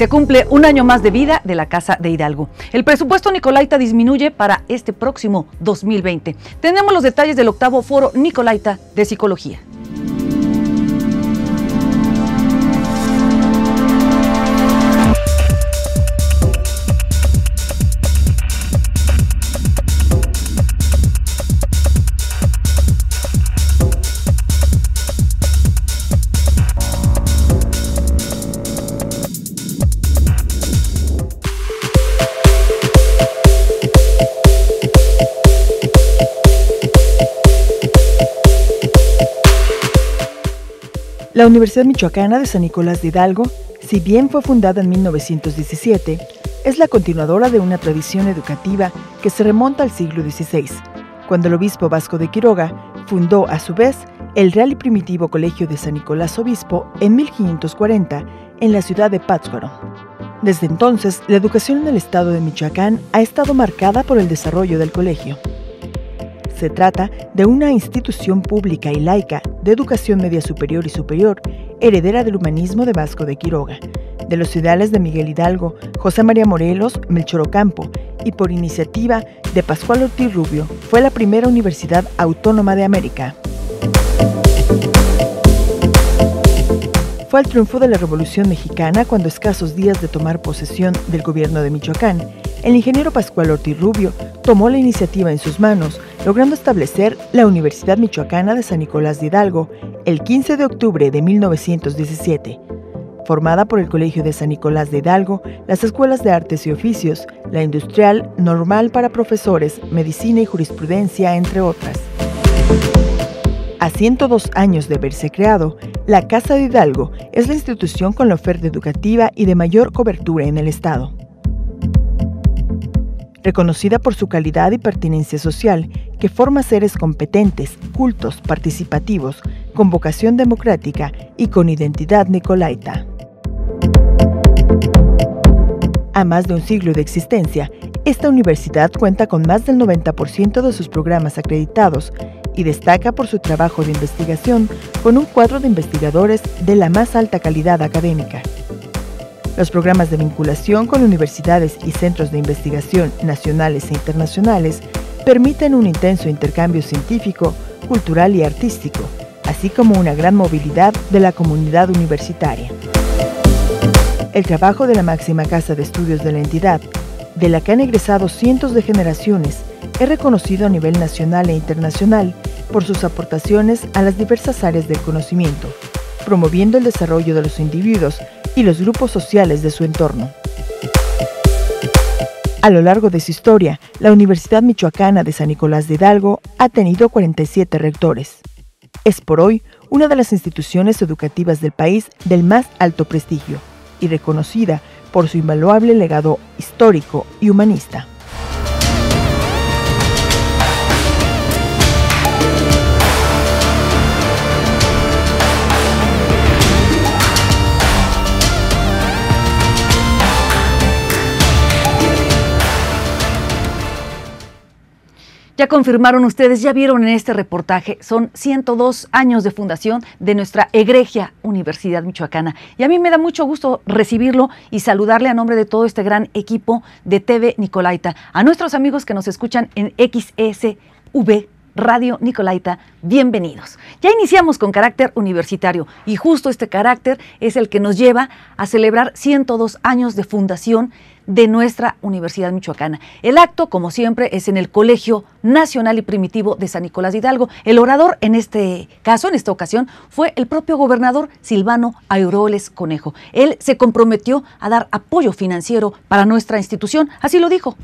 Se cumple un año más de vida de la Casa de Hidalgo. El presupuesto Nicolaita disminuye para este próximo 2020. Tenemos los detalles del octavo foro Nicolaita de Psicología. La Universidad Michoacana de San Nicolás de Hidalgo, si bien fue fundada en 1917, es la continuadora de una tradición educativa que se remonta al siglo XVI, cuando el obispo Vasco de Quiroga fundó a su vez el Real y Primitivo Colegio de San Nicolás Obispo en 1540 en la ciudad de Pátzcuaro. Desde entonces, la educación en el estado de Michoacán ha estado marcada por el desarrollo del colegio. Se trata de una institución pública y laica de educación media superior y superior, heredera del humanismo de Vasco de Quiroga, de los ideales de Miguel Hidalgo, José María Morelos, Melchor Ocampo, y por iniciativa de Pascual Ortiz Rubio, fue la primera universidad autónoma de América. Fue el triunfo de la Revolución Mexicana cuando escasos días de tomar posesión del gobierno de Michoacán, el ingeniero Pascual Ortiz Rubio tomó la iniciativa en sus manos, logrando establecer la Universidad Michoacana de San Nicolás de Hidalgo el 15 de octubre de 1917. Formada por el Colegio de San Nicolás de Hidalgo, las escuelas de artes y oficios, la industrial, normal para profesores, medicina y jurisprudencia, entre otras. A 102 años de haberse creado, la Casa de Hidalgo es la institución con la oferta educativa y de mayor cobertura en el Estado reconocida por su calidad y pertinencia social, que forma seres competentes, cultos, participativos, con vocación democrática y con identidad nicolaita. A más de un siglo de existencia, esta universidad cuenta con más del 90% de sus programas acreditados y destaca por su trabajo de investigación con un cuadro de investigadores de la más alta calidad académica. Los programas de vinculación con universidades y centros de investigación nacionales e internacionales permiten un intenso intercambio científico, cultural y artístico, así como una gran movilidad de la comunidad universitaria. El trabajo de la máxima casa de estudios de la entidad, de la que han egresado cientos de generaciones, es reconocido a nivel nacional e internacional por sus aportaciones a las diversas áreas del conocimiento, promoviendo el desarrollo de los individuos y los grupos sociales de su entorno. A lo largo de su historia, la Universidad Michoacana de San Nicolás de Hidalgo ha tenido 47 rectores. Es por hoy una de las instituciones educativas del país del más alto prestigio y reconocida por su invaluable legado histórico y humanista. Ya confirmaron ustedes, ya vieron en este reportaje, son 102 años de fundación de nuestra egregia Universidad Michoacana. Y a mí me da mucho gusto recibirlo y saludarle a nombre de todo este gran equipo de TV Nicolaita, a nuestros amigos que nos escuchan en XSV Radio Nicolaita, bienvenidos. Ya iniciamos con carácter universitario y justo este carácter es el que nos lleva a celebrar 102 años de fundación de nuestra Universidad Michoacana. El acto, como siempre, es en el Colegio Nacional y Primitivo de San Nicolás de Hidalgo. El orador en este caso, en esta ocasión, fue el propio gobernador Silvano Auroles Conejo. Él se comprometió a dar apoyo financiero para nuestra institución, así lo dijo.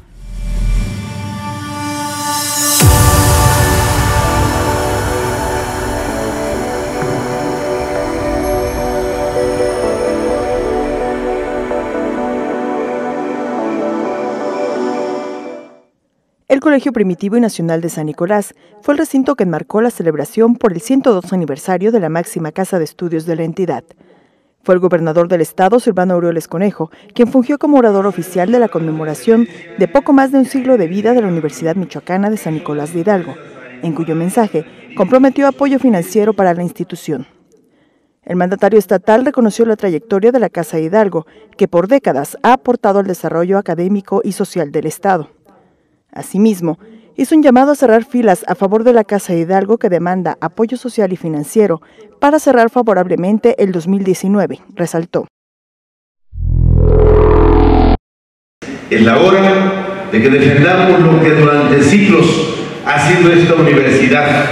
El Colegio Primitivo y Nacional de San Nicolás fue el recinto que enmarcó la celebración por el 102 aniversario de la máxima casa de estudios de la entidad. Fue el gobernador del estado, Silvano Aureoles Conejo, quien fungió como orador oficial de la conmemoración de poco más de un siglo de vida de la Universidad Michoacana de San Nicolás de Hidalgo, en cuyo mensaje comprometió apoyo financiero para la institución. El mandatario estatal reconoció la trayectoria de la Casa Hidalgo, que por décadas ha aportado al desarrollo académico y social del Estado. Asimismo, hizo un llamado a cerrar filas a favor de la Casa Hidalgo que demanda apoyo social y financiero para cerrar favorablemente el 2019, resaltó. Es la hora de que defendamos lo que durante siglos ha sido esta universidad,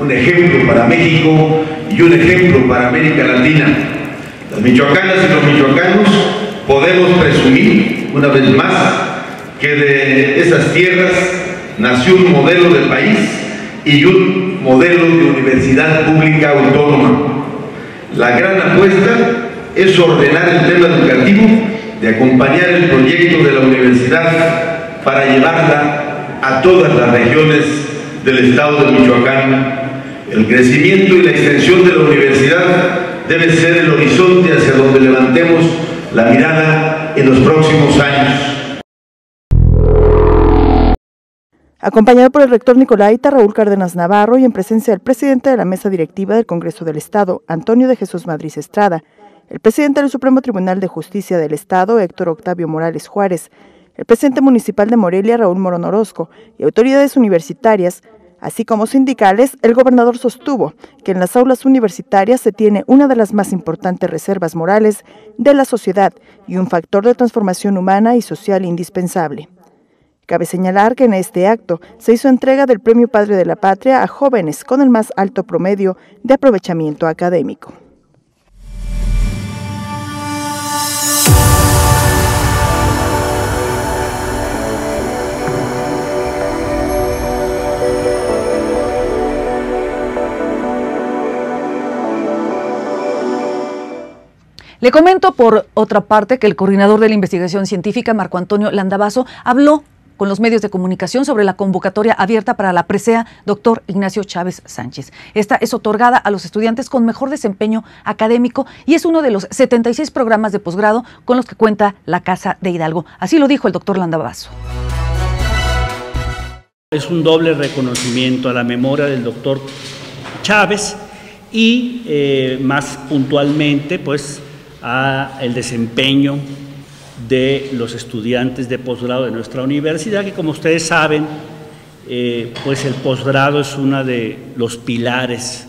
un ejemplo para México y un ejemplo para América Latina. Las michoacanas y los michoacanos podemos presumir una vez más que de esas tierras nació un modelo de país y un modelo de universidad pública autónoma. La gran apuesta es ordenar el tema educativo, de acompañar el proyecto de la universidad para llevarla a todas las regiones del estado de Michoacán el crecimiento y la extensión de la universidad debe ser el horizonte hacia donde levantemos la mirada en los próximos años. Acompañado por el rector Nicolaita Raúl Cárdenas Navarro y en presencia del presidente de la mesa directiva del Congreso del Estado, Antonio de Jesús Madrid Estrada, el presidente del Supremo Tribunal de Justicia del Estado, Héctor Octavio Morales Juárez, el presidente municipal de Morelia, Raúl Morón Orozco, y autoridades universitarias, Así como sindicales, el gobernador sostuvo que en las aulas universitarias se tiene una de las más importantes reservas morales de la sociedad y un factor de transformación humana y social indispensable. Cabe señalar que en este acto se hizo entrega del Premio Padre de la Patria a jóvenes con el más alto promedio de aprovechamiento académico. Le comento por otra parte que el coordinador de la investigación científica, Marco Antonio Landavaso, habló con los medios de comunicación sobre la convocatoria abierta para la presea doctor Ignacio Chávez Sánchez. Esta es otorgada a los estudiantes con mejor desempeño académico y es uno de los 76 programas de posgrado con los que cuenta la Casa de Hidalgo. Así lo dijo el doctor Landavaso. Es un doble reconocimiento a la memoria del doctor Chávez y eh, más puntualmente, pues a el desempeño de los estudiantes de posgrado de nuestra universidad, que como ustedes saben, eh, pues el posgrado es uno de los pilares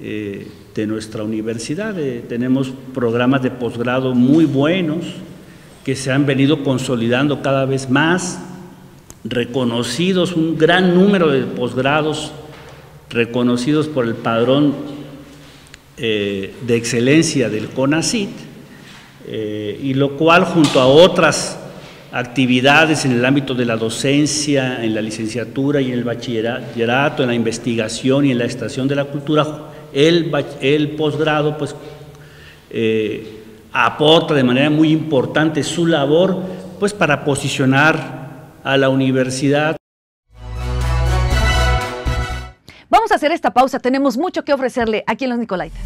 eh, de nuestra universidad. Eh, tenemos programas de posgrado muy buenos que se han venido consolidando cada vez más, reconocidos, un gran número de posgrados reconocidos por el padrón de excelencia del CONACIT eh, y lo cual junto a otras actividades en el ámbito de la docencia, en la licenciatura y en el bachillerato, en la investigación y en la estación de la cultura, el, posgrado pues eh, aporta de manera muy importante su labor pues para posicionar a la universidad. Vamos a hacer esta pausa, tenemos mucho que ofrecerle aquí en Los Nicolaitas.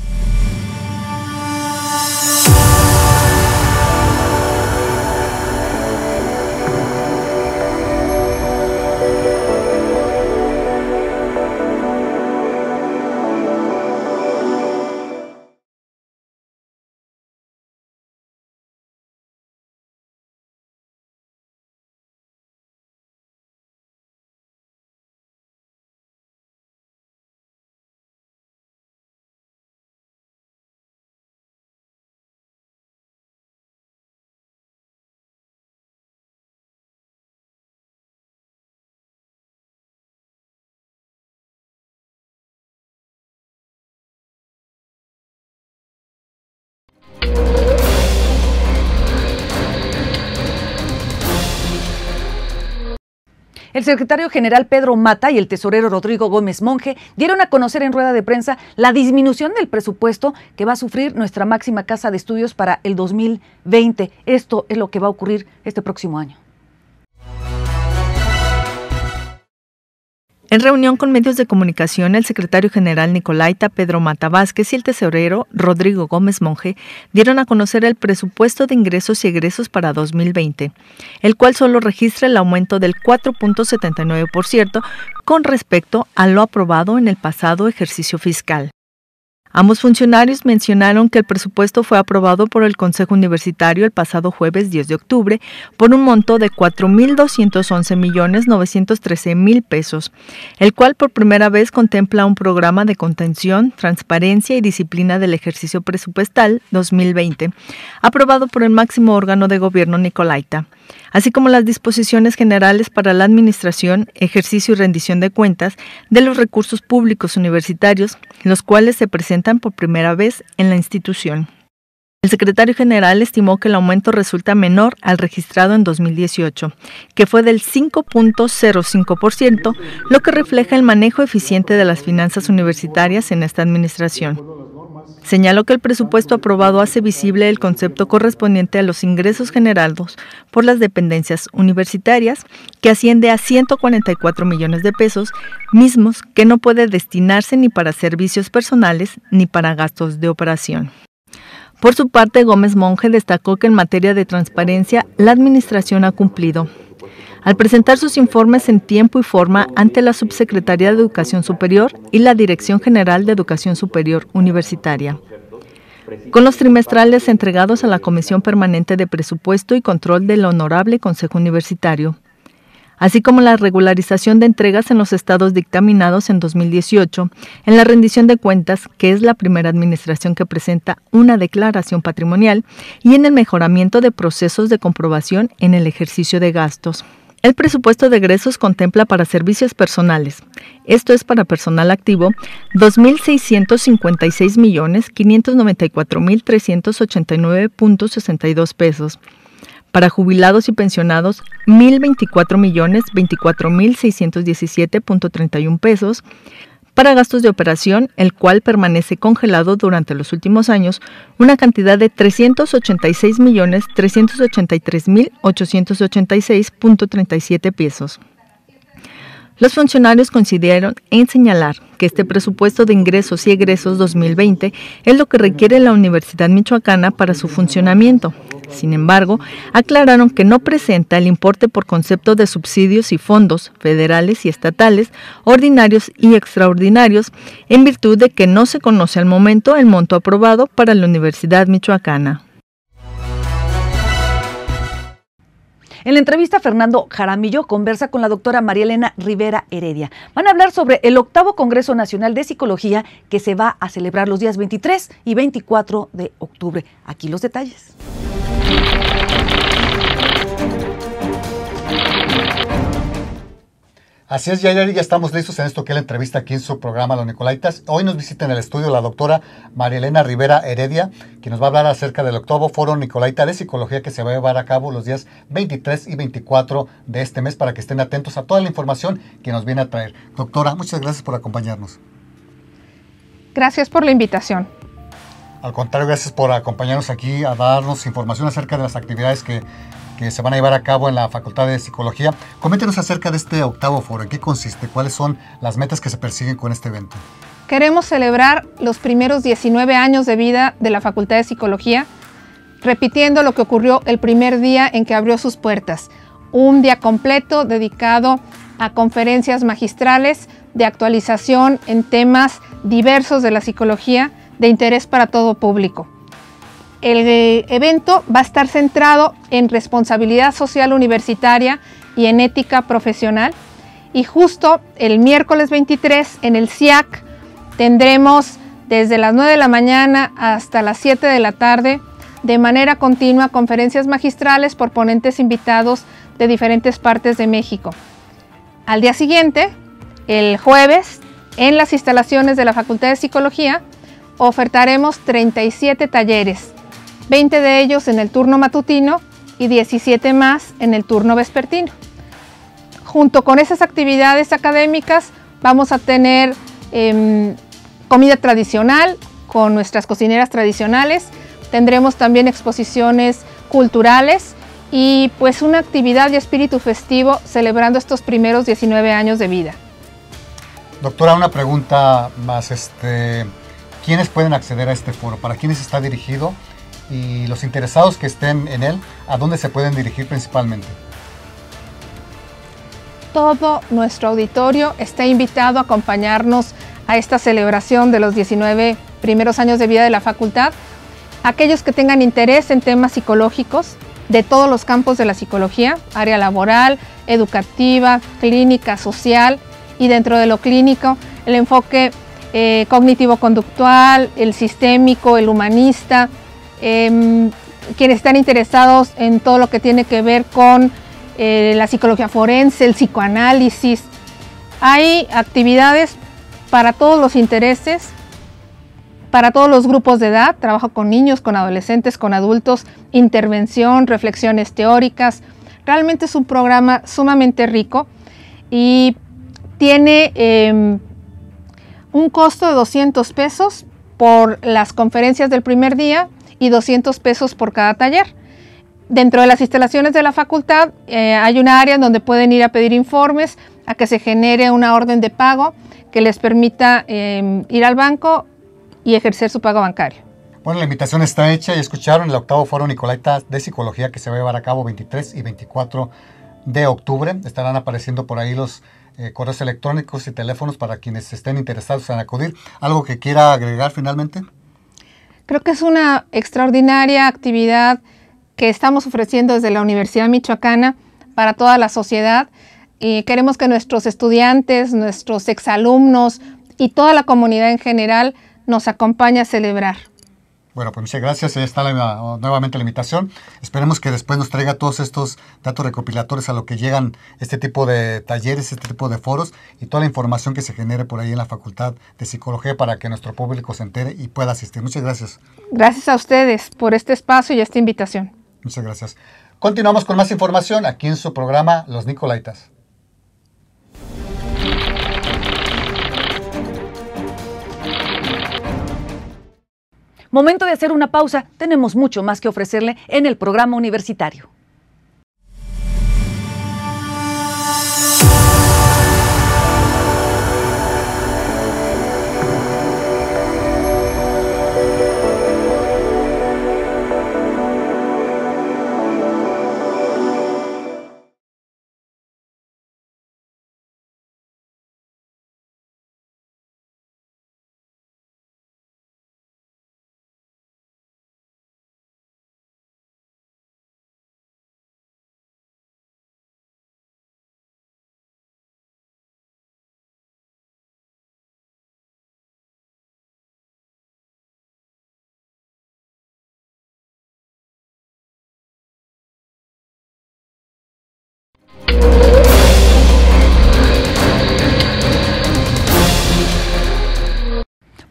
El secretario general Pedro Mata y el tesorero Rodrigo Gómez Monje dieron a conocer en rueda de prensa la disminución del presupuesto que va a sufrir nuestra máxima casa de estudios para el 2020. Esto es lo que va a ocurrir este próximo año. En reunión con medios de comunicación, el secretario general Nicolaita Pedro Mata Vázquez y el tesorero Rodrigo Gómez Monje dieron a conocer el presupuesto de ingresos y egresos para 2020, el cual solo registra el aumento del 4.79% con respecto a lo aprobado en el pasado ejercicio fiscal. Ambos funcionarios mencionaron que el presupuesto fue aprobado por el Consejo Universitario el pasado jueves 10 de octubre por un monto de 4.211.913.000 pesos, el cual por primera vez contempla un programa de contención, transparencia y disciplina del ejercicio presupuestal 2020, aprobado por el máximo órgano de gobierno Nicolaita así como las disposiciones generales para la administración, ejercicio y rendición de cuentas de los recursos públicos universitarios, los cuales se presentan por primera vez en la institución. El secretario general estimó que el aumento resulta menor al registrado en 2018, que fue del 5.05%, lo que refleja el manejo eficiente de las finanzas universitarias en esta administración. Señaló que el presupuesto aprobado hace visible el concepto correspondiente a los ingresos generados por las dependencias universitarias, que asciende a 144 millones de pesos, mismos que no puede destinarse ni para servicios personales ni para gastos de operación. Por su parte, Gómez Monge destacó que en materia de transparencia la Administración ha cumplido al presentar sus informes en tiempo y forma ante la Subsecretaría de Educación Superior y la Dirección General de Educación Superior Universitaria. Con los trimestrales entregados a la Comisión Permanente de Presupuesto y Control del Honorable Consejo Universitario, así como la regularización de entregas en los estados dictaminados en 2018, en la rendición de cuentas, que es la primera administración que presenta una declaración patrimonial, y en el mejoramiento de procesos de comprobación en el ejercicio de gastos. El presupuesto de egresos contempla para servicios personales, esto es para personal activo, 2.654.594.389.62 pesos. Para jubilados y pensionados, 1.024.024.617.31 pesos para gastos de operación, el cual permanece congelado durante los últimos años, una cantidad de 386.383.886.37 pesos. Los funcionarios consideraron en señalar que este presupuesto de ingresos y egresos 2020 es lo que requiere la Universidad Michoacana para su funcionamiento. Sin embargo, aclararon que no presenta el importe por concepto de subsidios y fondos federales y estatales, ordinarios y extraordinarios, en virtud de que no se conoce al momento el monto aprobado para la Universidad Michoacana. En la entrevista, Fernando Jaramillo conversa con la doctora María Elena Rivera Heredia. Van a hablar sobre el octavo Congreso Nacional de Psicología que se va a celebrar los días 23 y 24 de octubre. Aquí los detalles. Así es, Yair, ya estamos listos en esto que es la entrevista aquí en su programa Los Nicolaitas. Hoy nos visita en el estudio la doctora María Elena Rivera Heredia, que nos va a hablar acerca del octavo foro Nicolaita de Psicología que se va a llevar a cabo los días 23 y 24 de este mes para que estén atentos a toda la información que nos viene a traer. Doctora, muchas gracias por acompañarnos. Gracias por la invitación. Al contrario, gracias por acompañarnos aquí a darnos información acerca de las actividades que que se van a llevar a cabo en la Facultad de Psicología. Coméntenos acerca de este octavo foro, ¿en qué consiste? ¿Cuáles son las metas que se persiguen con este evento? Queremos celebrar los primeros 19 años de vida de la Facultad de Psicología, repitiendo lo que ocurrió el primer día en que abrió sus puertas, un día completo dedicado a conferencias magistrales de actualización en temas diversos de la psicología de interés para todo público. El evento va a estar centrado en responsabilidad social universitaria y en ética profesional. Y justo el miércoles 23 en el CIAC tendremos desde las 9 de la mañana hasta las 7 de la tarde de manera continua conferencias magistrales por ponentes invitados de diferentes partes de México. Al día siguiente, el jueves, en las instalaciones de la Facultad de Psicología, ofertaremos 37 talleres 20 de ellos en el turno matutino y 17 más en el turno vespertino. Junto con esas actividades académicas vamos a tener em, comida tradicional con nuestras cocineras tradicionales, tendremos también exposiciones culturales y pues una actividad de espíritu festivo celebrando estos primeros 19 años de vida. Doctora, una pregunta más. Este, ¿Quiénes pueden acceder a este foro? ¿Para quiénes está dirigido? Y los interesados que estén en él, ¿a dónde se pueden dirigir principalmente? Todo nuestro auditorio está invitado a acompañarnos a esta celebración de los 19 primeros años de vida de la facultad, aquellos que tengan interés en temas psicológicos de todos los campos de la psicología, área laboral, educativa, clínica, social y dentro de lo clínico, el enfoque eh, cognitivo-conductual, el sistémico, el humanista, em, quienes están interesados en todo lo que tiene que ver con eh, la psicología forense, el psicoanálisis. Hay actividades para todos los intereses, para todos los grupos de edad, trabajo con niños, con adolescentes, con adultos, intervención, reflexiones teóricas. Realmente es un programa sumamente rico y tiene em, un costo de 200 pesos por las conferencias del primer día y 200 pesos por cada taller. Dentro de las instalaciones de la facultad eh, hay una área donde pueden ir a pedir informes, a que se genere una orden de pago que les permita em, ir al banco y ejercer su pago bancario. Bueno, la invitación está hecha y escucharon el octavo foro Nicolaita de Psicología que se va a llevar a cabo 23 y 24 de octubre. Estarán apareciendo por ahí los eh, correos electrónicos y teléfonos para quienes estén interesados en acudir. ¿Algo que quiera agregar finalmente? Creo que es una extraordinaria actividad que estamos ofreciendo desde la Universidad Michoacana para toda la sociedad y queremos que nuestros estudiantes, nuestros exalumnos y toda la comunidad en general nos acompañe a celebrar. Bueno, pues muchas gracias. Ahí está nuevamente la invitación. Esperemos que después nos traiga todos estos datos recopilatorios a lo que llegan este tipo de talleres, este tipo de foros y toda la información que se genere por ahí en la Facultad de Psicología para que nuestro público se entere y pueda asistir. Muchas gracias. Gracias a ustedes por este espacio y esta invitación. Muchas gracias. Continuamos con más información aquí en su programa Los Nicolaitas. Momento de hacer una pausa. Tenemos mucho más que ofrecerle en el programa universitario.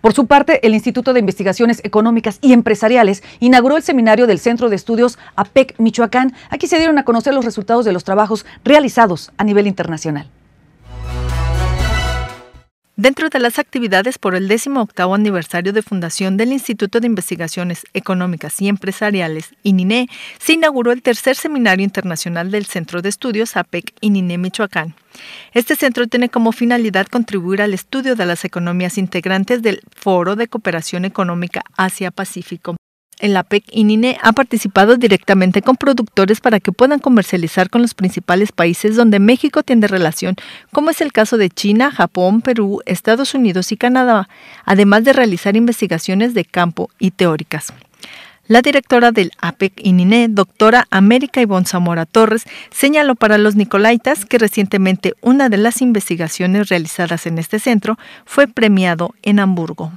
Por su parte, el Instituto de Investigaciones Económicas y Empresariales inauguró el seminario del Centro de Estudios APEC Michoacán. Aquí se dieron a conocer los resultados de los trabajos realizados a nivel internacional. Dentro de las actividades por el 18 aniversario de fundación del Instituto de Investigaciones Económicas y Empresariales, ININE, se inauguró el tercer seminario internacional del Centro de Estudios APEC ININE Michoacán. Este centro tiene como finalidad contribuir al estudio de las economías integrantes del Foro de Cooperación Económica Asia-Pacífico. El APEC ININE ha participado directamente con productores para que puedan comercializar con los principales países donde México tiene relación, como es el caso de China, Japón, Perú, Estados Unidos y Canadá, además de realizar investigaciones de campo y teóricas. La directora del APEC ININE, doctora América Ivonne Zamora Torres, señaló para los Nicolaitas que recientemente una de las investigaciones realizadas en este centro fue premiado en Hamburgo.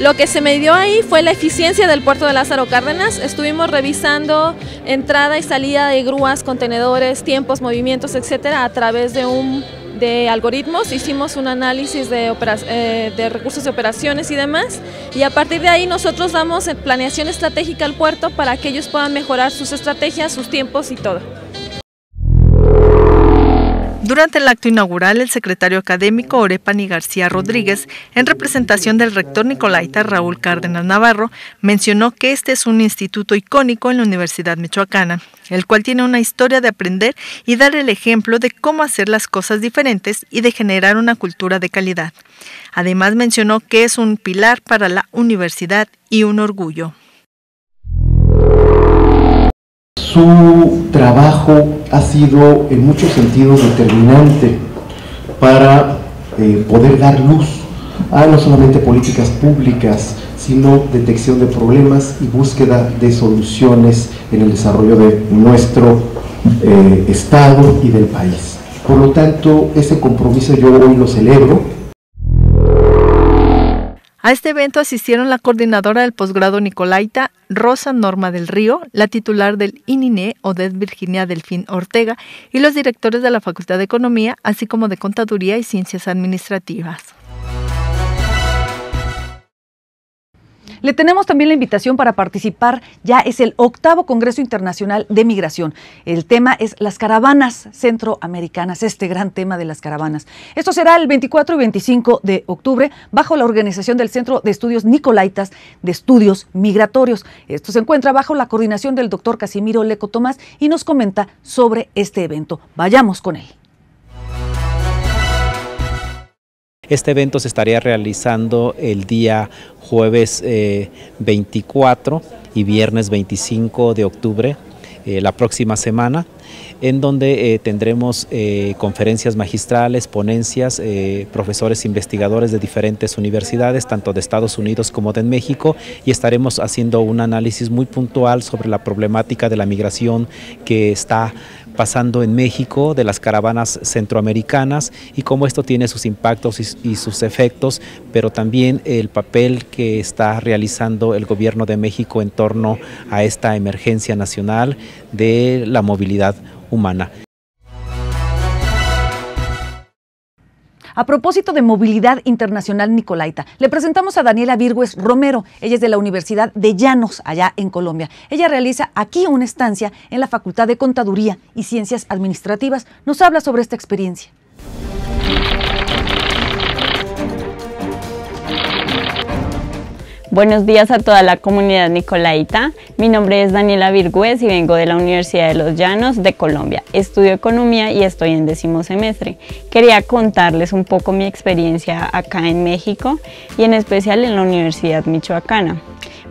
Lo que se midió ahí fue la eficiencia del puerto de Lázaro Cárdenas. Estuvimos revisando entrada y salida de grúas, contenedores, tiempos, movimientos, etcétera, a través de un de algoritmos, hicimos un análisis de, eh, de, recursos de operaciones y demás, y a partir de ahí nosotros damos planeación estratégica al puerto para que ellos puedan mejorar sus estrategias, sus tiempos y todo. Durante el acto inaugural, el secretario académico Orepani García Rodríguez, en representación del rector Nicolaita Raúl Cárdenas Navarro, mencionó que este es un instituto icónico en la Universidad Michoacana, el cual tiene una historia de aprender y dar el ejemplo de cómo hacer las cosas diferentes y de generar una cultura de calidad. Además mencionó que es un pilar para la universidad y un orgullo su trabajo ha sido en muchos sentidos determinante para eh, poder dar luz a no solamente políticas públicas, sino detección de problemas y búsqueda de soluciones en el desarrollo de nuestro eh, Estado y del país. Por lo tanto, ese compromiso yo hoy lo celebro a este evento asistieron la coordinadora del posgrado Nicolaita, Rosa Norma del Río, la titular del ININE, Odette Virginia Delfín Ortega, y los directores de la Facultad de Economía, así como de Contaduría y Ciencias Administrativas. Le tenemos también la invitación para participar. Ya es el octavo Congreso Internacional de Migración. El tema es las caravanas centroamericanas, este gran tema de las caravanas. Esto será el 24 y 25 de octubre bajo la organización del Centro de Estudios Nicolaitas de Estudios Migratorios. Esto se encuentra bajo la coordinación del doctor Casimiro Leco Tomás y nos comenta sobre este evento. Vayamos con él. Este evento se estaría realizando el día jueves 24 eh, y viernes 25 de octubre, eh, la próxima semana, en donde eh, tendremos conferencias magistrales, ponencias, profesores investigadores de diferentes universidades, tanto de Estados Unidos como de México, y estaremos haciendo un análisis muy puntual sobre la problemática de la migración que está pasando en México de las caravanas centroamericanas y cómo esto tiene sus impactos y, sus efectos, pero también el papel que está realizando el gobierno de México en torno a esta emergencia nacional de la movilidad humana. A propósito de movilidad internacional Nicolaita, le presentamos a Daniela Virgües Romero. Ella es de la Universidad de Llanos, allá en Colombia. Ella realiza aquí una estancia en la Facultad de Contaduría y Ciencias Administrativas. Nos habla sobre esta experiencia. Buenos días a toda la comunidad nicolaita. Mi nombre es Daniela Virgüez y vengo de la Universidad de los Llanos de Colombia. Estudio economía y estoy en décimo semestre. Quería contarles un poco mi experiencia acá en México y en especial en la Universidad Michoacana.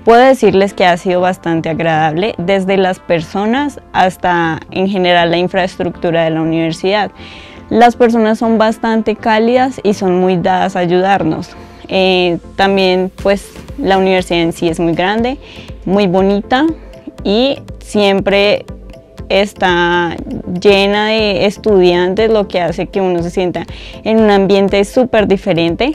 Puedo decirles que ha sido bastante agradable desde las personas hasta en general la infraestructura de la universidad. Las personas son bastante cálidas y son muy dadas a ayudarnos. Eh, también pues la universidad en sí es muy grande, muy bonita y siempre está llena de estudiantes, lo que hace que uno se sienta en un ambiente súper diferente.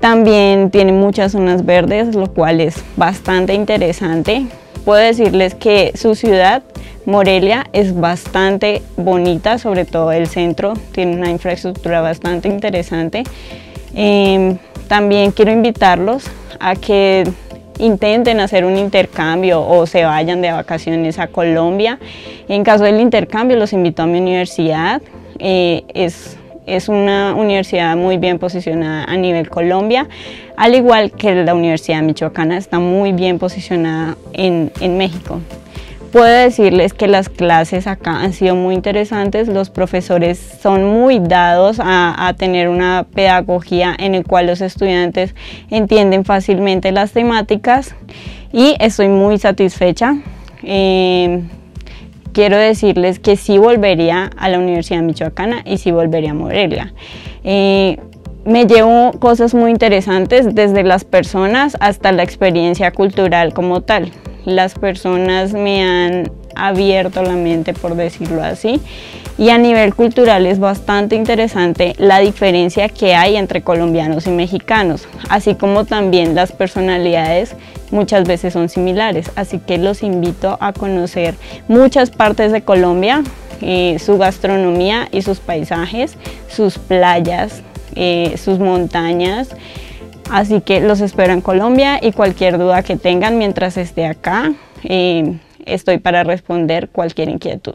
También tiene muchas zonas verdes, lo cual es bastante interesante. Puedo decirles que su ciudad, Morelia, es bastante bonita, sobre todo el centro, tiene una infraestructura bastante interesante. Em, también quiero invitarlos a que intenten hacer un intercambio o se vayan de vacaciones a Colombia. En caso del intercambio los invito a mi universidad. Eh, es, es una universidad muy bien posicionada a nivel Colombia, al igual que la Universidad Michoacana está muy bien posicionada en, en México. Puedo decirles que las clases acá han sido muy interesantes, los profesores son muy dados a, tener una pedagogía en el cual los estudiantes entienden fácilmente las temáticas y estoy muy satisfecha. Eh, quiero decirles que sí volvería a la Universidad Michoacana y sí volvería a Morelia. Eh, me llevo cosas muy interesantes desde las personas hasta la experiencia cultural como tal las personas me han abierto la mente, por decirlo así. Y a nivel cultural es bastante interesante la diferencia que hay entre colombianos y mexicanos, así como también las personalidades muchas veces son similares. Así que los invito a conocer muchas partes de Colombia, eh, su gastronomía y sus paisajes, sus playas, eh, sus montañas. Así que los espero en Colombia y cualquier duda que tengan mientras esté acá, eh, estoy para responder cualquier inquietud.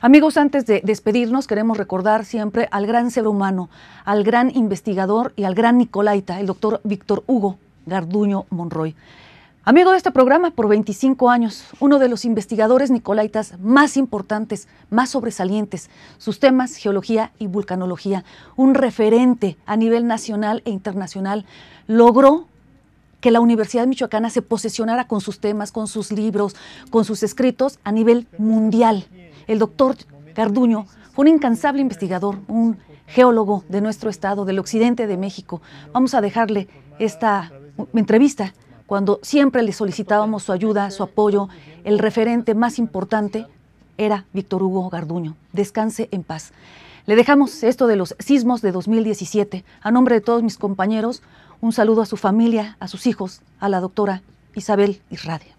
Amigos, antes de despedirnos, queremos recordar siempre al gran ser humano, al gran investigador y al gran Nicolaita, el doctor Víctor Hugo Garduño Monroy. Amigo de este programa por 25 años, uno de los investigadores nicolaitas más importantes, más sobresalientes, sus temas geología y vulcanología, un referente a nivel nacional e internacional, logró que la Universidad Michoacana se posesionara con sus temas, con sus libros, con sus escritos a nivel mundial. El doctor Garduño fue un incansable investigador, un geólogo de nuestro estado, del occidente de México. Vamos a dejarle esta entrevista cuando siempre le solicitábamos su ayuda, su apoyo. El referente más importante era Víctor Hugo Garduño. Descanse en paz. Le dejamos esto de los sismos de 2017. A nombre de todos mis compañeros, un saludo a su familia, a sus hijos, a la doctora Isabel Irradia.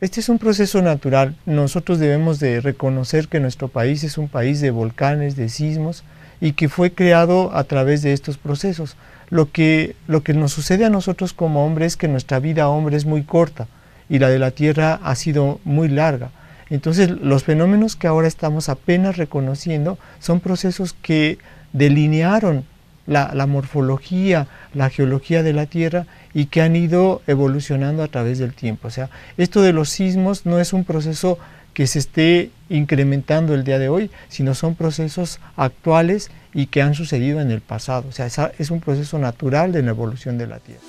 Este es un proceso natural. Nosotros debemos de reconocer que nuestro país es un país de volcanes, de sismos, y que fue creado a través de estos procesos. Lo que, lo que nos sucede a nosotros como hombres es que nuestra vida hombre es muy corta y la de la Tierra ha sido muy larga. Entonces los fenómenos que ahora estamos apenas reconociendo son procesos que delinearon la, morfología, la geología de la Tierra y que han ido evolucionando a través del tiempo. O sea, esto de los sismos no es un proceso que se esté incrementando el día de hoy, sino son procesos actuales y que han sucedido en el pasado. O sea, es un proceso natural de la evolución de la Tierra.